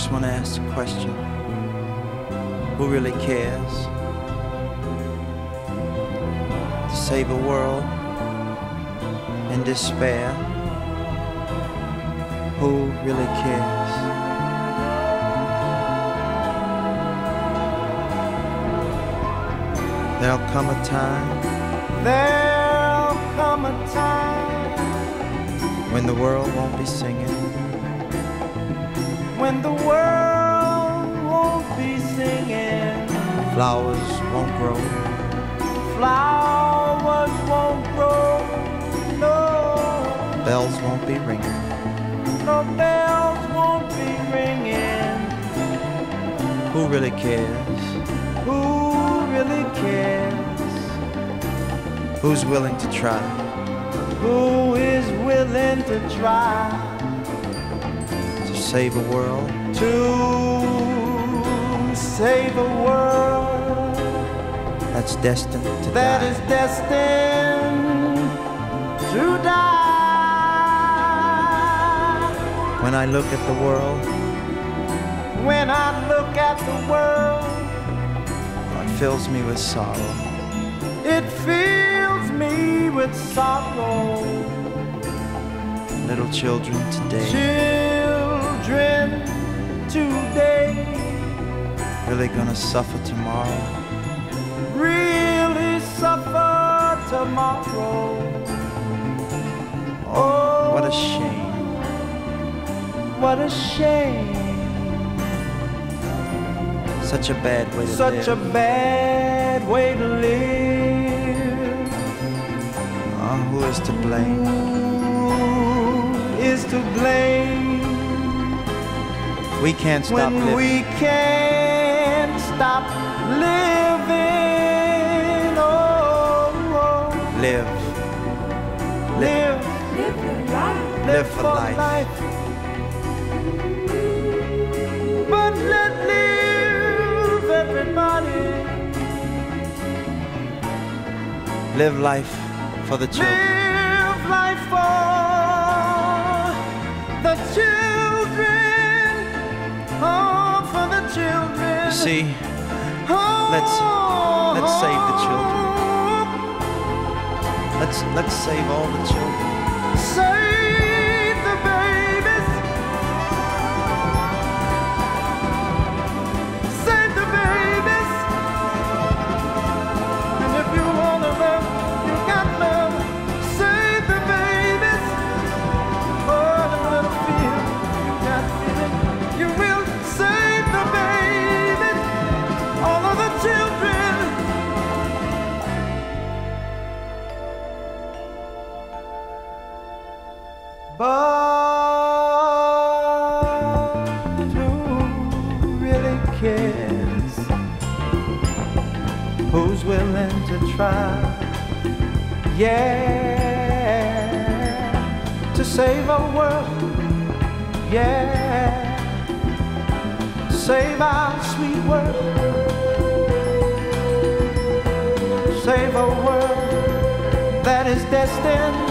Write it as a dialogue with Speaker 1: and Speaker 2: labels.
Speaker 1: just want to ask a question. Who really cares? To save a world in despair? Who really cares? There'll come a time. There'll come a time when the world won't be singing. When the world won't be singing. Flowers won't grow. Flowers won't grow. No. Bells won't be ringing. No bells won't be ringing. Who really cares? Who really cares? Who's willing to try? Who is willing to try save a world? To save a world that's destined to
Speaker 2: that
Speaker 1: die.
Speaker 2: is destined to die.
Speaker 1: When I look at the world,
Speaker 2: When I look at the world,
Speaker 1: it fills me with sorrow.
Speaker 2: it fills me with sorrow.
Speaker 1: Little children today
Speaker 2: Children today
Speaker 1: really gonna suffer tomorrow.
Speaker 2: really suffer tomorrow.
Speaker 1: Oh, what a shame.
Speaker 2: What a shame.
Speaker 1: Such a bad way to
Speaker 2: Such a
Speaker 1: live.
Speaker 2: bad way to live.
Speaker 1: Oh, who is to blame?
Speaker 2: Who is to blame
Speaker 1: We can't stop
Speaker 2: when
Speaker 1: living.
Speaker 2: we can't stop living? Oh, oh.
Speaker 1: live.
Speaker 2: live,
Speaker 1: Live for life.
Speaker 2: But let live everybody.
Speaker 1: Live life for the children.
Speaker 2: Live
Speaker 1: You see, let's- let's save the children. let's let's save all the children.
Speaker 2: But who really cares? Who's willing to try? Yeah, to save our world. Yeah, save our sweet world. Save a world that is destined.